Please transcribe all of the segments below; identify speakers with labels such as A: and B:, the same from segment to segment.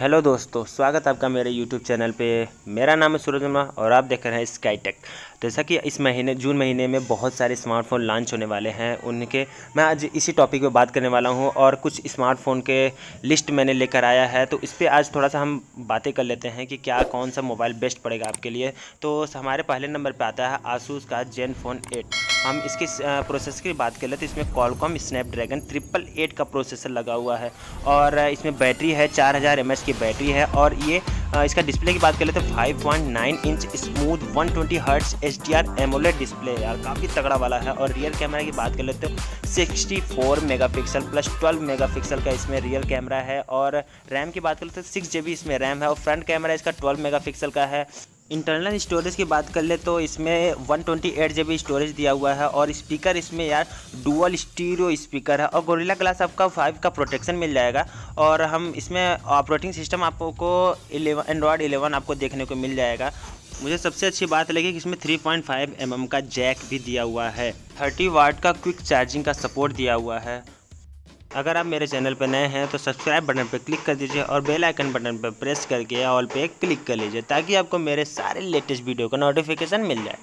A: Hello दोस्तों, स्वागत आपका मेरे यूट्यूब चैनल पे। मेरा नाम है सूरज वर्मा और आप देख रहे हैं स्काई टेक जैसा कि इस महीने, जून महीने में बहुत सारे स्मार्टफ़ोन लॉन्च होने वाले हैं, उनके मैं आज इसी टॉपिक पे बात करने वाला हूँ और कुछ स्मार्टफ़ोन के लिस्ट मैंने लेकर आया है। तो इस पर आज थोड़ा सा हम बातें कर लेते हैं कि क्या, कौन सा मोबाइल बेस्ट पड़ेगा आपके लिए। तो हमारे पहले नंबर पर आता है आसूस का जेन फ़ोन एट हम इसके प्रोसेसर की बात कर लेते तो इसमें कॉलकॉम स्नैपड्रैगन ट्रिपल एट का प्रोसेसर लगा हुआ है और इसमें बैटरी है, चार हज़ार की बैटरी है और ये इसका डिस्प्ले की बात कर लेते तो five point nine inch smooth one twenty hertz H D R amoled display यार, काफ़ी तगड़ा वाला है और रियर कैमरा की बात कर लेते हो sixty four mega pixel plus twelve mega pixel का इसमें रियल कैमरा है और रैम की बात कर लेते तो सिक्स जी इसमें रैम है और फ्रंट कैमरा इसका ट्वेल्व मेगा पिक्सल का है। इंटरनल स्टोरेज की बात कर ले तो इसमें वन ट्वेंटी स्टोरेज दिया हुआ है और स्पीकर इसमें यार डुअल स्टीरियो स्पीकर है और गोरिल्ला ग्लास आपका फाइव का प्रोटेक्शन मिल जाएगा और हम इसमें ऑपरेटिंग सिस्टम आपको एलेवन एंड्रॉयड एलेवन आपको देखने को मिल जाएगा। मुझे सबसे अच्छी बात लगी कि इसमें 3.5 पॉइंट mm का जैक भी दिया हुआ है। 30 वाट का क्विक चार्जिंग का सपोर्ट दिया हुआ है। अगर आप मेरे चैनल पर नए हैं तो सब्सक्राइब बटन पर क्लिक कर दीजिए और बेल आइकन बटन पर प्रेस करके ऑल पे क्लिक कर लीजिए, ताकि आपको मेरे सारे लेटेस्ट वीडियो का नोटिफिकेशन मिल जाए।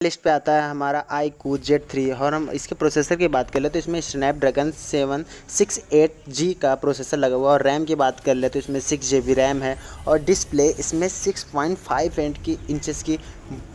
B: लिस्ट पे आता है हमारा आई कू जेड थ्री और हम इसके प्रोसेसर की बात कर ले तो इसमें Snapdragon seven six eight G का प्रोसेसर लगा हुआ है और रैम की बात कर ले तो इसमें सिक्स जी बी रैम है और डिस्प्ले इसमें सिक्स पॉइंट फाइव इंच की इंचेस की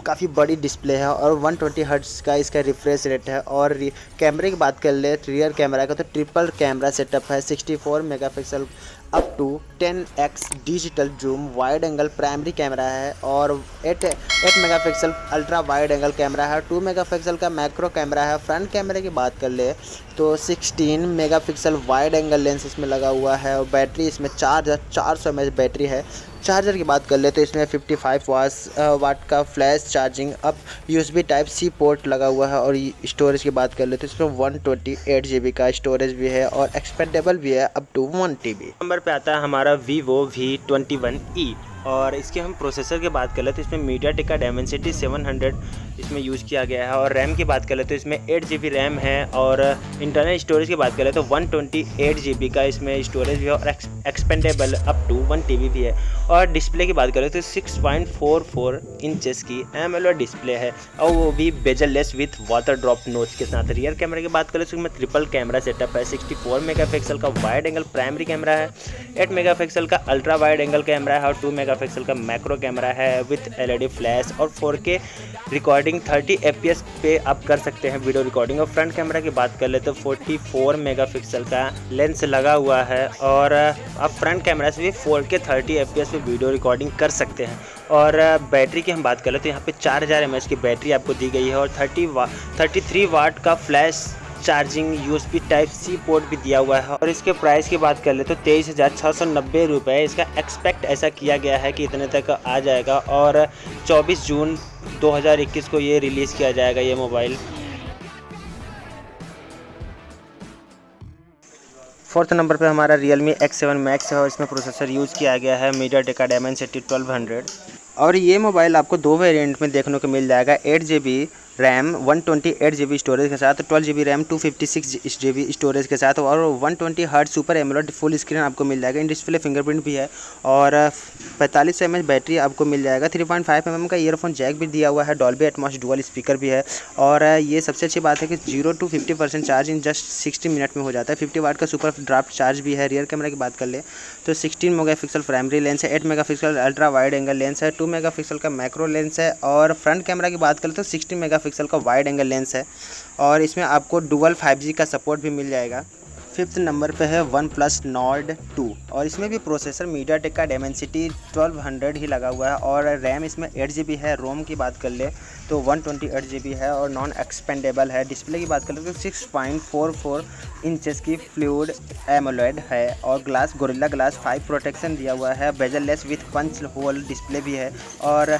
B: काफ़ी बड़ी डिस्प्ले है और 120 ट्वेंटी का इसका रिफ्रेश रेट है और कैमरे की बात कर ले रियर कैमरा का तो ट्रिपल कैमरा सेटअप है 64 megapixel up to 10x digital zoom wide angle primary camera है और 8 8 megapixel ultra wide angle camera है 2 मेगापिक्सल का मैक्रो कैमरा है फ्रंट कैमरे की बात कर ले तो 16 मेगापिक्सल वाइड एंगल लेंस इसमें लगा हुआ है और बैटरी इसमें चार हज़ार चार सौ बैटरी है। चार्जर की बात कर ले तो इसमें 55 फाइव वाट का फ्लैश चार्जिंग अब यूएसबी टाइप सी पोर्ट लगा हुआ है और स्टोरेज की बात कर ले तो इसमें वन ट्वेंटी का स्टोरेज भी है और एक्सपेंडेबल भी है up to one T
A: number पे आता है हमारा वीवो वी ट्वेंटी और इसके हम प्रोसेसर की बात कर ले तो इसमें मीडिया टिका डायमेंसिटी 700 इसमें यूज़ किया गया है और रैम की बात करें तो इसमें एट जी रैम है और इंटरनल स्टोरेज की बात करें तो वन ट्वेंटी का इसमें स्टोरेज भी है और expandable up to one T भी है। और डिस्प्ले की बात करें तो six point four four inches की एम डिस्प्ले है और वो भी bezel less with water drop notch के साथ। रियर कैमरे की बात करें तो इसमें ट्रिपल कैमरा सेटअप है सिक्सटी फोर मेगा पिक्सल का वाइड एंगल प्राइमरी कैमरा है एट मेगा पिक्सल का अल्ट्रा वाइड एंगल कैमरा है और टू मेगा पिक्सल का मैक्रो कैमरा है विथ एल फ्लैश और फोर रिकॉर्डिंग थर्टी एफ़ पे आप कर सकते हैं वीडियो रिकॉर्डिंग और फ्रंट कैमरा की बात कर ले तो फोर्टी फोर मेगा का लेंस लगा हुआ है और आप फ्रंट कैमरा से भी फोर के थर्टी एफ़ पे वीडियो रिकॉर्डिंग कर सकते हैं। और बैटरी की हम बात कर ले तो यहाँ पे 4000 हज़ार की बैटरी आपको दी गई है और थर्टी वा थर्टी थ्री वाट का flash charging USB type C port भी दिया हुआ है। और इसके प्राइस की बात कर ले तो तेईस हज़ार छः सौ नब्बे रुपये इसका एक्सपेक्ट ऐसा किया गया है कि इतने तक आ जाएगा और 24 जून 2021 को ये रिलीज़ किया जाएगा ये मोबाइल।
B: फोर्थ नंबर पे हमारा Realme X seven Max है और इसमें प्रोसेसर यूज़ किया गया है मीडिया टेका डायमंड सिटी ट्वेल्व हंड्रेड और ये मोबाइल आपको दो वेरिएंट में देखने को मिल जाएगा eight G B RAM one twenty eight G B storage के साथ, twelve G B RAM, two fifty six G B storage के साथ और one twenty hertz super amoled full screen आपको मिल जाएगा। इन डिस्प्ले फिंगरप्रिंट भी है और पैंतालीस एम एच बैटरी आपको मिल जाएगा। Three point five M M का ईयरफोन जैक भी दिया हुआ है डॉल्बी एटमॉस डुअल स्पीकर भी है और ये सबसे अच्छी बात है कि zero to fifty percent charge in just sixty minute में हो जाता है। फिफ्टी वाट का सुपर ड्राफ्ट चार्ज भी है रियर कैमरा की बात कर ले तो sixteen mega pixel primary lens है eight mega pixel ultra wide angle lens है टू मेगा पिक्सल का मैक्रो लेंस है और फ्रंट कैमरा की बात करें तो सिक्सटी मेगा पिक्सल का वाइड एंगल लेंस है और इसमें आपको डुअल फाइव का सपोर्ट भी मिल जाएगा। फिफ्थ नंबर पे है वन प्लस नॉर्ड टू और इसमें भी प्रोसेसर मीडिया टेक का डेमेंसिटी ट्वेल्व हंड्रेड ही लगा हुआ है और रैम इसमें एट जी है। रोम की बात कर ले तो वन ट्वेंटी एट जी है और नॉन एक्सपेंडेबल है। डिस्प्ले की बात कर ले तो six point four four inches की फ्लूड एमोलॉयड है और glass Gorilla glass five protection दिया हुआ है। Bezel less with punch hole display भी है और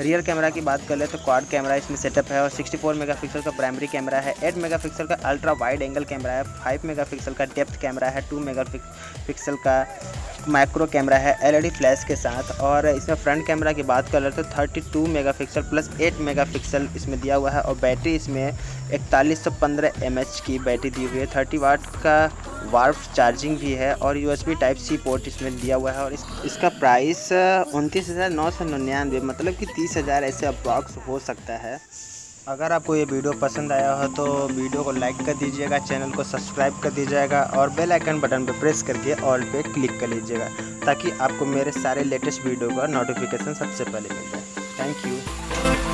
B: रियर कैमरा की बात कर ले तो क्वाड कैमरा इसमें सेटअप है और 64 मेगापिक्सल का प्राइमरी कैमरा है 8 मेगापिक्सल का अल्ट्रा वाइड एंगल कैमरा है 5 मेगापिक्सल का डेप्थ कैमरा है 2 मेगापिक्सल का माइक्रो कैमरा है एलईडी फ्लैश के साथ और इसमें फ्रंट कैमरा की बात कर ले तो 32 मेगापिक्सल प्लस 8 मेगापिक्सल इसमें दिया हुआ है और बैटरी इसमें इकतालीस सौ पंद्रह एम की बैटरी दी हुई है। थर्टी वाट का वार्फ चार्जिंग भी है और U S type C port इसमें दिया हुआ है और इस, इसका प्राइस उनतीस हज़ार नौ सौ निन्यानवे मतलब कि तीस हज़ार ऐसे अप्रॉक्स हो सकता है। अगर आपको ये वीडियो पसंद आया हो तो वीडियो को लाइक कर दीजिएगा चैनल को सब्सक्राइब कर दीजिएगा और बेल आइकन बटन पर प्रेस करके ऑल पे क्लिक कर लीजिएगा ताकि आपको मेरे सारे लेटेस्ट वीडियो का नोटिफिकेशन सबसे पहले मिल जाए। Thank you